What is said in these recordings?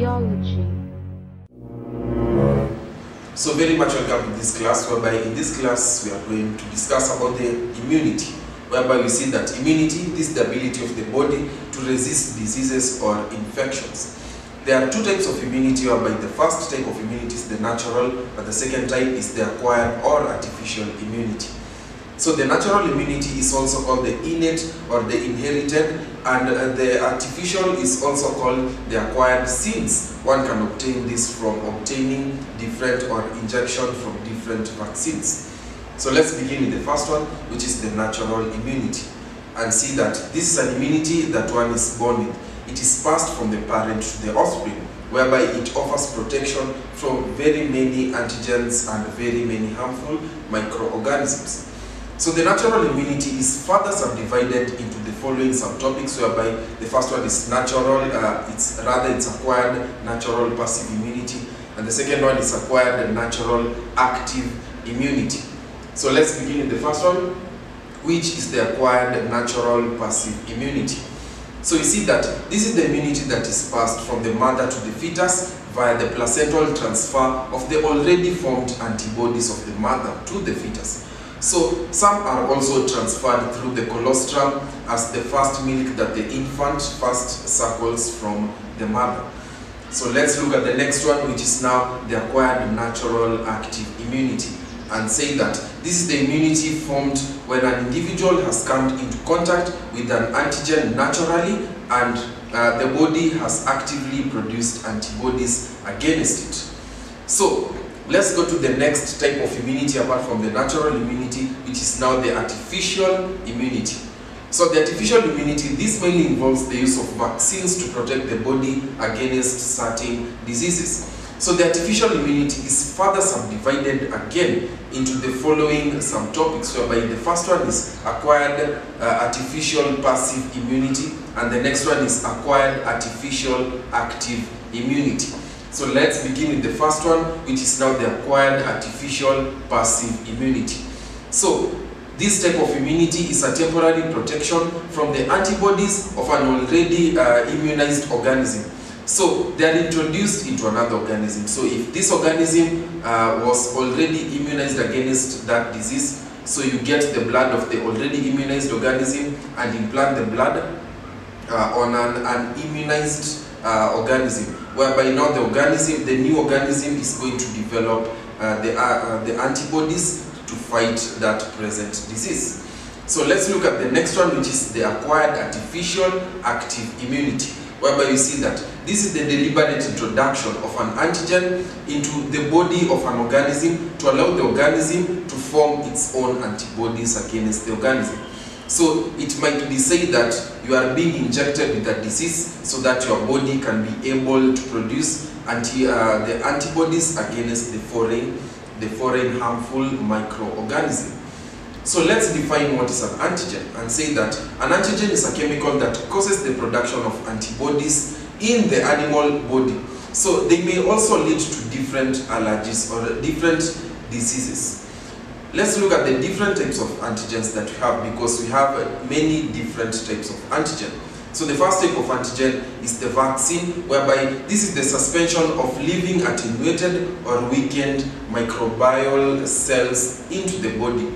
Biology. So very much welcome to this class whereby in this class we are going to discuss about the immunity whereby we see that immunity is the ability of the body to resist diseases or infections. There are two types of immunity whereby the first type of immunity is the natural but the second type is the acquired or artificial immunity. So the natural immunity is also called the innate or the inherited and uh, the artificial is also called the acquired since one can obtain this from obtaining different or injection from different vaccines. So let's begin with the first one which is the natural immunity and see that this is an immunity that one is born with. It is passed from the parent to the offspring whereby it offers protection from very many antigens and very many harmful microorganisms. So the natural immunity is further subdivided into the following subtopics whereby the first one is natural, uh, it's rather it's acquired natural passive immunity and the second one is acquired natural active immunity. So let's begin with the first one which is the acquired natural passive immunity. So you see that this is the immunity that is passed from the mother to the fetus via the placental transfer of the already formed antibodies of the mother to the fetus. So some are also transferred through the colostrum as the first milk that the infant first suckles from the mother. So let's look at the next one which is now the acquired natural active immunity and say that this is the immunity formed when an individual has come into contact with an antigen naturally and uh, the body has actively produced antibodies against it. So let's go to the next type of immunity apart from the natural immunity which is now the artificial immunity. So the artificial immunity, this mainly involves the use of vaccines to protect the body against certain diseases. So the artificial immunity is further subdivided again into the following subtopics whereby the first one is acquired uh, artificial passive immunity and the next one is acquired artificial active immunity. So let's begin with the first one which is now the acquired artificial passive immunity. So this type of immunity is a temporary protection from the antibodies of an already uh, immunized organism. So they are introduced into another organism. So if this organism uh, was already immunized against that disease, so you get the blood of the already immunized organism and implant the blood uh, on an, an immunized uh, organism, whereby now the organism, the new organism is going to develop uh, the, uh, the antibodies to fight that present disease. So let's look at the next one, which is the acquired artificial active immunity whereby you see that this is the deliberate introduction of an antigen into the body of an organism to allow the organism to form its own antibodies against the organism. So it might be said that you are being injected with a disease so that your body can be able to produce anti, uh, the antibodies against the foreign, the foreign harmful microorganism. So let's define what is an antigen and say that an antigen is a chemical that causes the production of antibodies in the animal body. So they may also lead to different allergies or different diseases. Let's look at the different types of antigens that we have because we have many different types of antigen. So the first type of antigen is the vaccine whereby this is the suspension of living attenuated or weakened microbial cells into the body.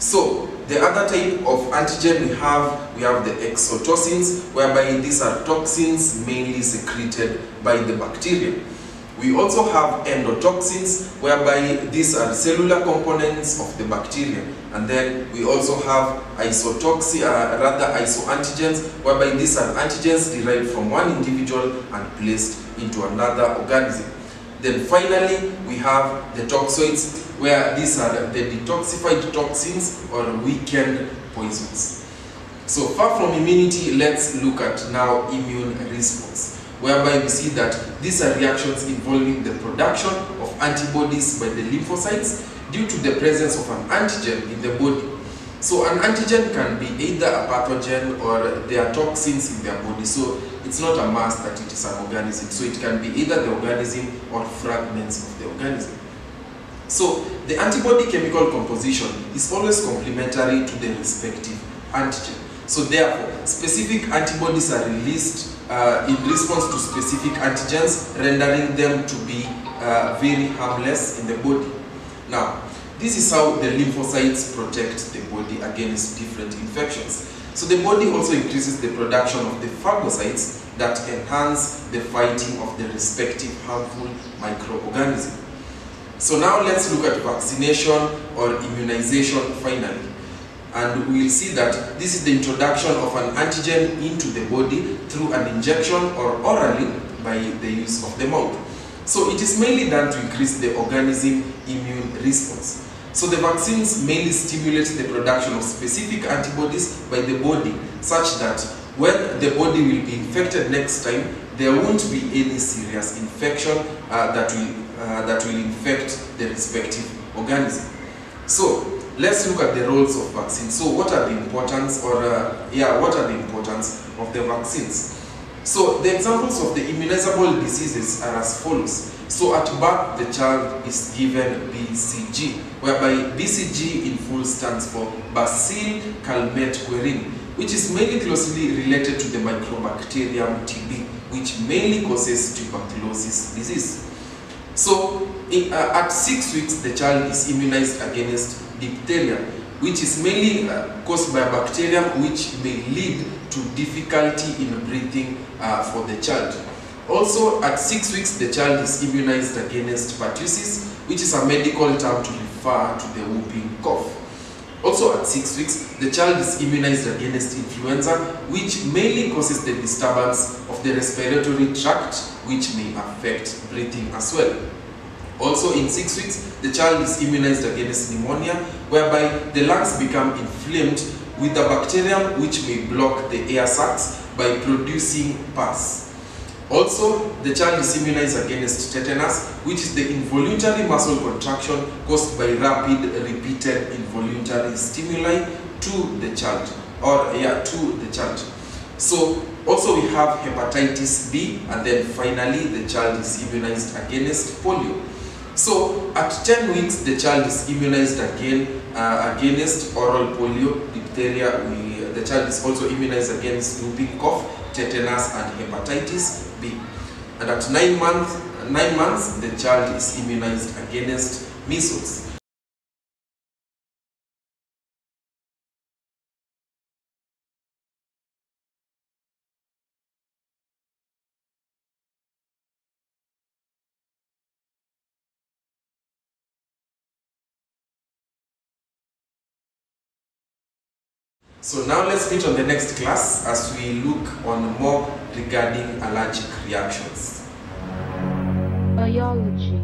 So the other type of antigen we have, we have the exotoxins, whereby these are toxins mainly secreted by the bacteria. We also have endotoxins, whereby these are cellular components of the bacteria. And then we also have isotoxin, uh, rather isoantigens, whereby these are antigens derived from one individual and placed into another organism. Then finally, we have the toxoids, where these are the detoxified toxins or weakened poisons. So far from immunity, let's look at now immune response, whereby we see that these are reactions involving the production of antibodies by the lymphocytes due to the presence of an antigen in the body. So an antigen can be either a pathogen or there are toxins in their body. So it's not a mass that it is an organism. So it can be either the organism or fragments of the organism. So the antibody chemical composition is always complementary to the respective antigen. So therefore, specific antibodies are released uh, in response to specific antigens, rendering them to be uh, very harmless in the body. Now, this is how the lymphocytes protect the body against different infections. So the body also increases the production of the phagocytes that enhance the fighting of the respective harmful microorganism. So now let's look at vaccination or immunization finally. And we'll see that this is the introduction of an antigen into the body through an injection or orally by the use of the mouth. So it is mainly done to increase the organism immune response. So the vaccines mainly stimulate the production of specific antibodies by the body such that when the body will be infected next time, there won't be any serious infection uh, that, will, uh, that will infect the respective organism. So let's look at the roles of vaccines. So what are the importance or uh, yeah, what are the importance of the vaccines? So the examples of the immunizable diseases are as follows. So at birth, the child is given BCG, whereby BCG in full stands for Bacille Calmette Guerin, which is mainly closely related to the Mycobacterium TB, which mainly causes tuberculosis disease. So in, uh, at six weeks, the child is immunized against diphtheria, which is mainly uh, caused by a bacterium which may lead to difficulty in breathing uh, for the child. Also, at six weeks, the child is immunized against pertussis, which is a medical term to refer to the whooping cough. Also, at six weeks, the child is immunized against influenza, which mainly causes the disturbance of the respiratory tract, which may affect breathing as well. Also, in six weeks, the child is immunized against pneumonia, whereby the lungs become inflamed with the bacterium which may block the air sacs by producing pus. Also, the child is immunized against tetanus, which is the involuntary muscle contraction caused by rapid, repeated involuntary stimuli to the child, or yeah, to the child. So, also we have hepatitis B, and then finally the child is immunized against polio. So at 10 weeks, the child is immunized again uh, against oral polio, diphtheria. We, the child is also immunized against whooping cough, tetanus, and hepatitis B. And at nine months, nine months, the child is immunized against measles. So now let's meet on the next class as we look on more regarding allergic reactions. Biology.